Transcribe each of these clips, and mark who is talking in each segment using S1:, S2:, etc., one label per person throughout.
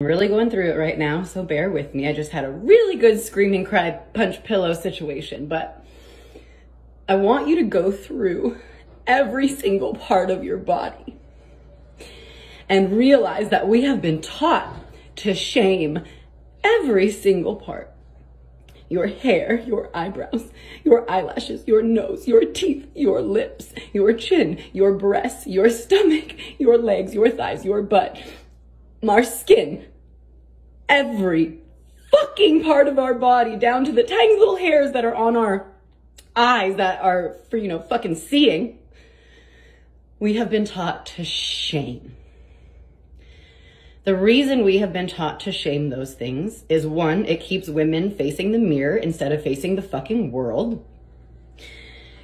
S1: I'm really going through it right now, so bear with me. I just had a really good screaming cry punch pillow situation, but I want you to go through every single part of your body and realize that we have been taught to shame every single part. Your hair, your eyebrows, your eyelashes, your nose, your teeth, your lips, your chin, your breasts, your stomach, your legs, your thighs, your butt, our skin, every fucking part of our body down to the tiny little hairs that are on our eyes that are for, you know, fucking seeing. We have been taught to shame. The reason we have been taught to shame those things is one, it keeps women facing the mirror instead of facing the fucking world.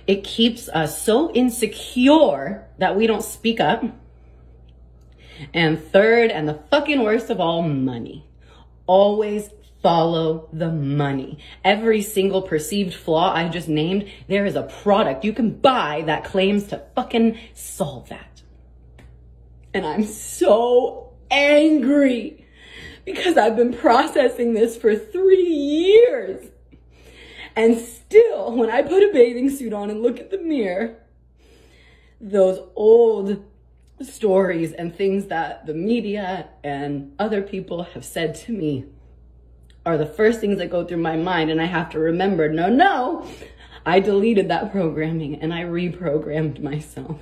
S1: It keeps us so insecure that we don't speak up. And third, and the fucking worst of all, money. Always follow the money. Every single perceived flaw I just named, there is a product you can buy that claims to fucking solve that. And I'm so angry because I've been processing this for three years. And still, when I put a bathing suit on and look at the mirror, those old stories and things that the media and other people have said to me are the first things that go through my mind. And I have to remember, no, no, I deleted that programming and I reprogrammed myself.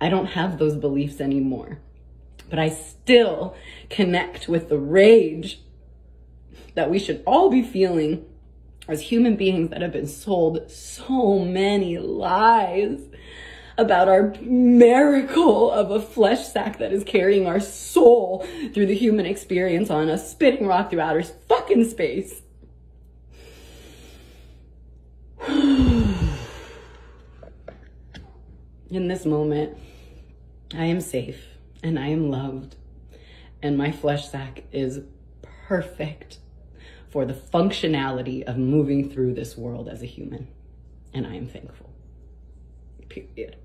S1: I don't have those beliefs anymore. But I still connect with the rage that we should all be feeling as human beings that have been sold so many lies about our miracle of a flesh sack that is carrying our soul through the human experience on a spinning rock through outer fucking space. In this moment, I am safe and I am loved, and my flesh sack is perfect for the functionality of moving through this world as a human. And I am thankful. Period.